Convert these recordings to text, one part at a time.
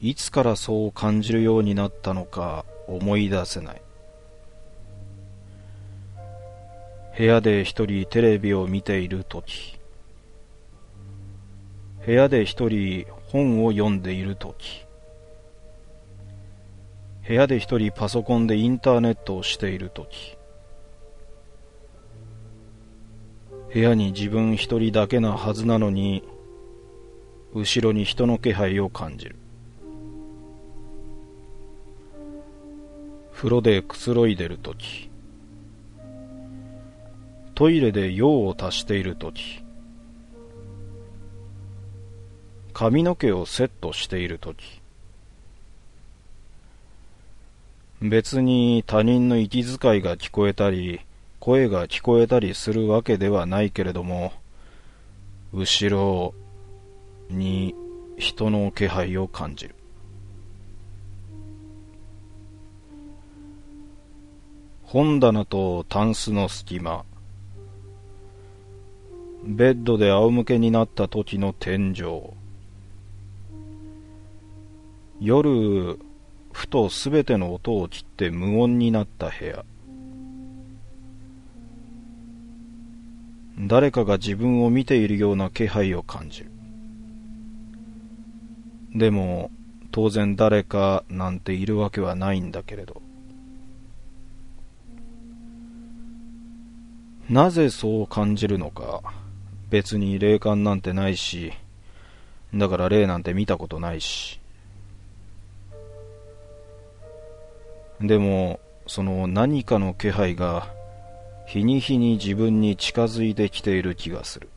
いつからそう感じるようになったのか思い出せない。部屋で一人テレビを見ている時部屋で一人本を読んでいる時部屋で一人パソコンでインターネットをしている時部屋に自分一人だけなはずなのに後ろに人の気配を感じる。風呂でくつろいでるときトイレで用を足しているとき髪の毛をセットしているとき別に他人の息遣いが聞こえたり声が聞こえたりするわけではないけれども後ろに人の気配を感じる。本棚とタンスの隙間。ベッドで仰向けになった時の天井。夜ふとすべての音を切って無音になった部屋。誰かが自分を見ているような気配を感じる。でも当然誰かなんているわけはないんだけれど。なぜそう感じるのか別に霊感なんてないしだから霊なんて見たことないしでも、その何かの気配が日に日に自分に近づいてきている気がする。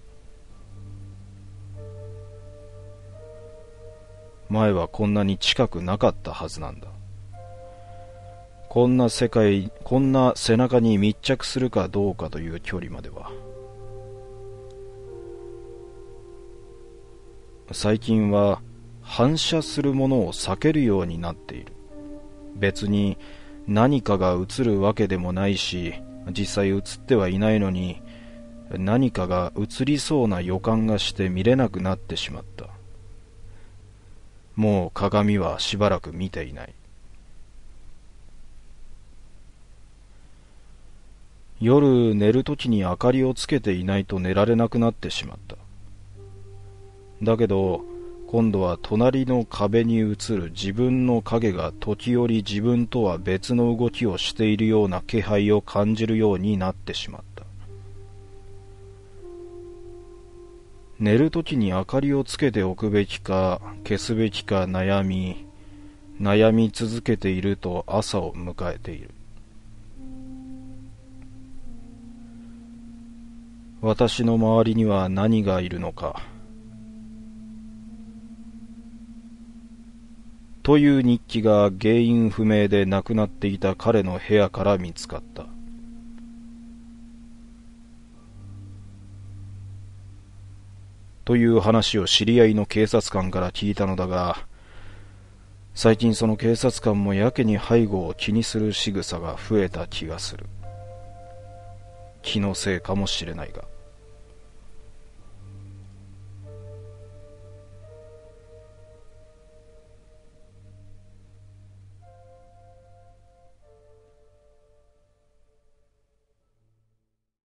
前はこんなに近くなかったはずなんだ。こんな世界、こんな背中に密着するかどうかという距離までは。最近は反射するものを避けるようになっている。別に何かが映るわけでもないし実際映ってはいないのに何かが映りそうな予感がして見れなくなってしまったもう鏡はしばらく見ていない夜寝るときに明かりをつけていないと寝られなくなってしまった。だけど今度は隣の壁に映る自分の影が時折自分とは別の動きをしているような気配を感じるようになってしまった。寝るときに明かりをつけておくべきか消すべきか悩み悩み続けていると朝を迎えている。私の周りには何がいるのか。という日記が原因不明で亡くなっていた彼の部屋から見つかった。という話を知り合いの警察官から聞いたのだが最近その警察官もやけに背後を気にする仕草が増えた気がする。気のせいかもしれないが。